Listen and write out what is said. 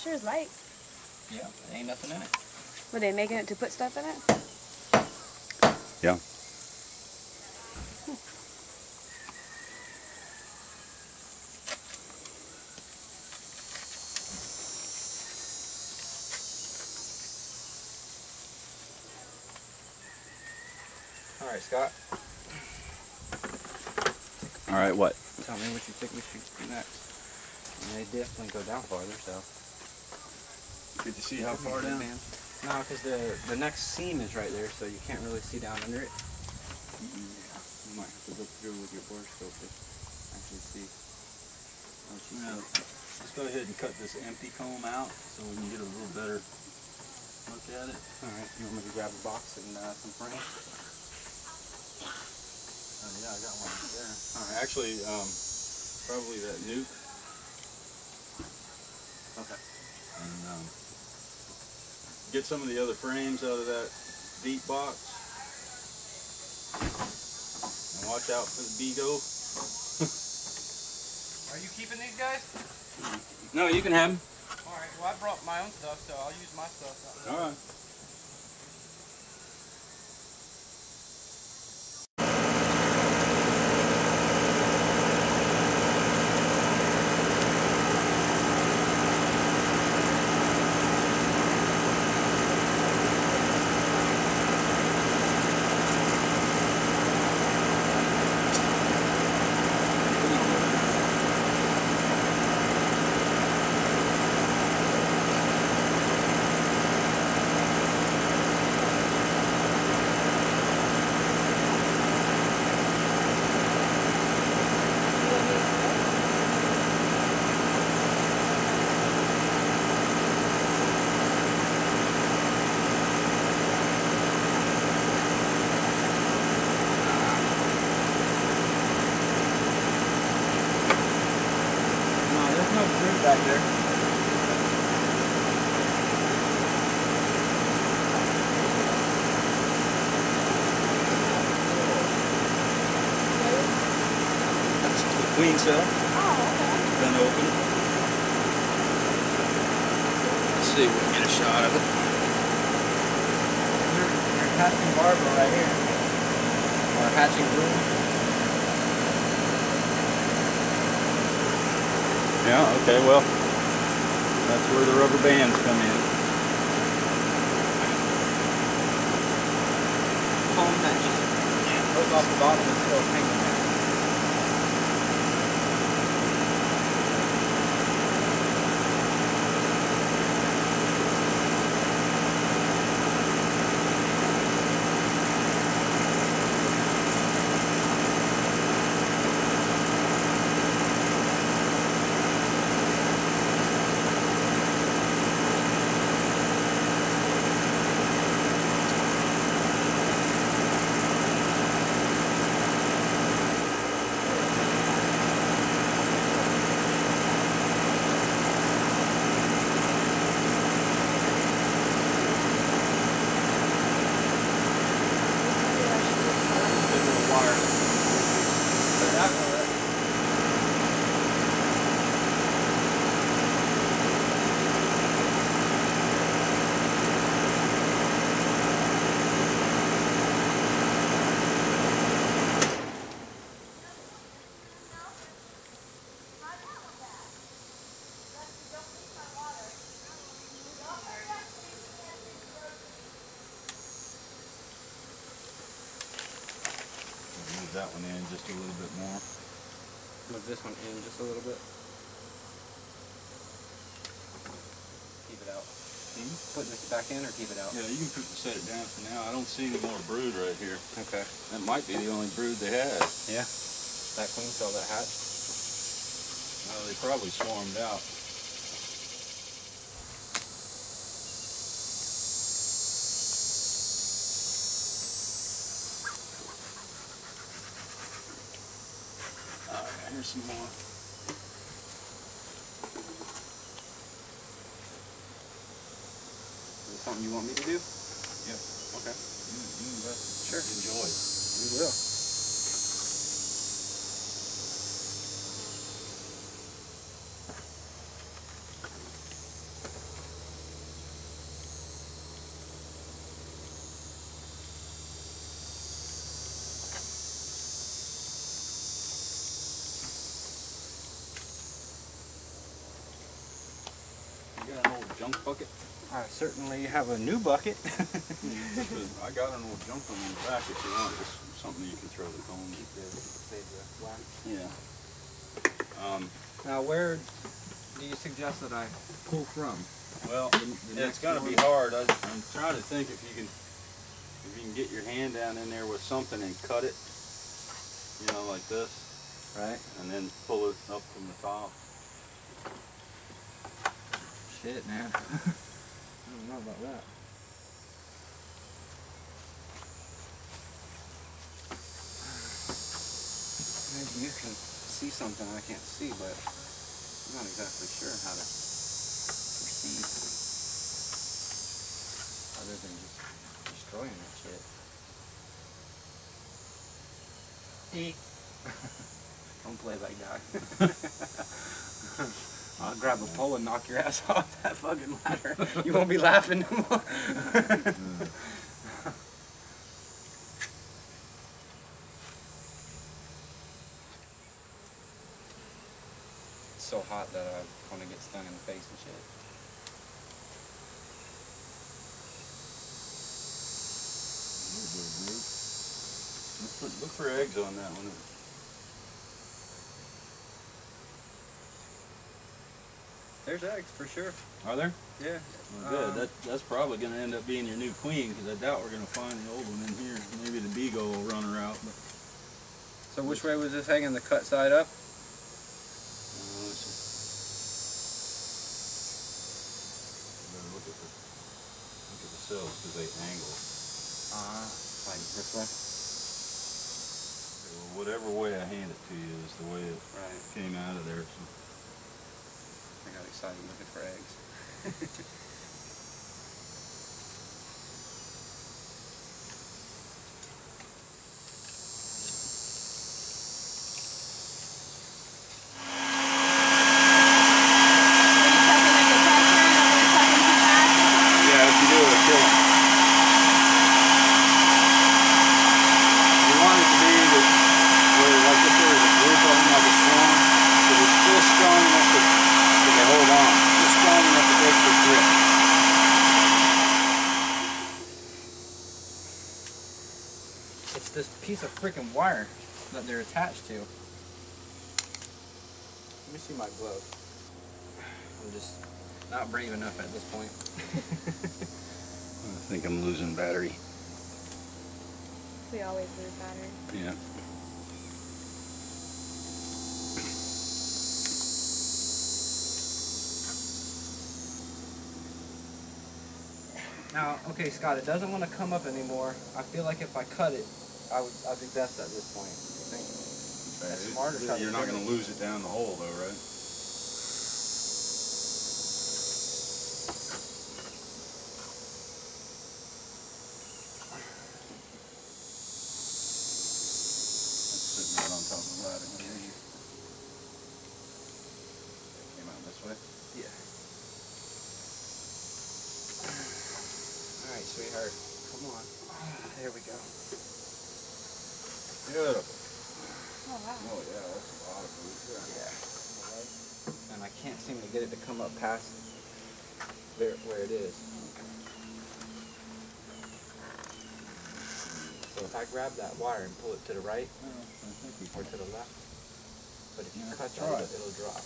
Sure is light. Yeah, there ain't nothing in it. Were they making it to put stuff in it? Yeah. All right, Scott. All right, what? Tell me what you think we should do next. And they definitely go down farther, so. Did you see how far down? No, because the the next seam is right there, so you can't really see down under it. You might have to look through with your borescope to actually see. you Now, see. let's go ahead and cut this empty comb out so we can get a little better look at it. All right, you want me to grab a box and uh, some frames? Oh, yeah, I got one right there. Right, actually, um, probably that nuc. Okay. And um, get some of the other frames out of that deep box. And watch out for the Beagle. Are you keeping these guys? No, you can have them. All right. Well, I brought my own stuff, so I'll use my stuff. All back there. That's the queen cell. Been oh, open. Let's see if we can get a shot of it. You're, you're hatching larva right here. Or hatching brood. Yeah, okay, well, that's where the rubber bands come in. Comb that just goes off the bottom and still hanging that one in just a little bit more. Move this one in just a little bit. Keep it out. Put this back in or keep it out? Yeah, you can put, set it down for now. I don't see any more brood right here. Okay. That might be the only brood they had. Yeah. That queen cell that hatch. Uh, they probably swarmed out. Alright, some more. Is this something you want me to do? Yep. Okay. You, you best Sure. enjoy. We will. Junk bucket? I certainly have a new bucket. I got an old junk one in the back if you want, just something you can throw the cones in. Yeah. Um, Now, where do you suggest that I pull from? well, The- the yeah, it's next gonna be hard. I, I'm trying to think if you can, if you can get your hand down in there with something and cut it, you know, like this, Right? and then pull it up from the top. Shit, man. I don't know about that. Maybe you can see something I can't see, but I'm not exactly sure how to proceed. Other than just destroying that shit. Eek. Don't play like that. I'll grab a pole and knock your ass off that fucking ladder. You won't be laughing no more. it's so hot that I want to get stung in the face and shit. Look for, look for eggs on that one. There's eggs for sure. Are there? Yeah. Well, good. Um, that, that's probably going to end up being your new queen because I doubt we're going to find the old one in here. Maybe the beagle will run her out. But So which way was this hanging? The cut side up? let's see. Better look at the look at the cells because they angle. Uh, like this way? Well, whatever way I hand it to you is the way it Right. came out of there. So. Got excited looking for eggs. Are you sucking like a pressure and are you sucking too fast or something? Yeah, if you do it, kill 'em. You want it to be that where like if there was a group of them like a swarm, that it's just strong enough to, to they hold on, just strong enough to break the grip. It's this piece of freaking wire that they're attached to. Let me see my glove. I'm just not brave enough at this point. I think I'm losing battery. We always lose battery. Yeah. Now, okay, Scott, it doesn't want to come up anymore. I feel like if I cut it, I would I'd be best at this point. You think? That's smart or try to You're not going it? to lose it down the hole though, right? It's sitting right on top of the ladder. What do you use? Came out this way. Yeah. All right, sweetheart. Come on. There we go. Beautiful. Oh wow. Oh yeah, that's a lot of food. Yeah. And I can't seem to get it to come up past there where it is. So if I grab that wire and pull it to the right Well, I think we or to the left, but if you Yeah, cut it. it'll, it'll drop.